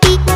Beep.